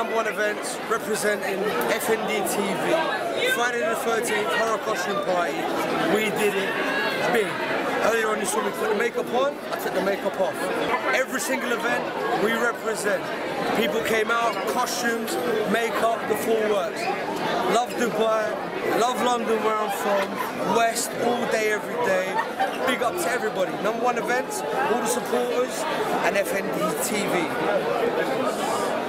number one events, representing FND TV. Friday the 13th, horror costume party. We did it big. Earlier on you saw me put the makeup on, I took the makeup off. Every single event, we represent. People came out, costumes, makeup, the full works. Love Dubai, love London where I'm from, West, all day, every day. Big up to everybody. Number one events, all the supporters, and FND TV.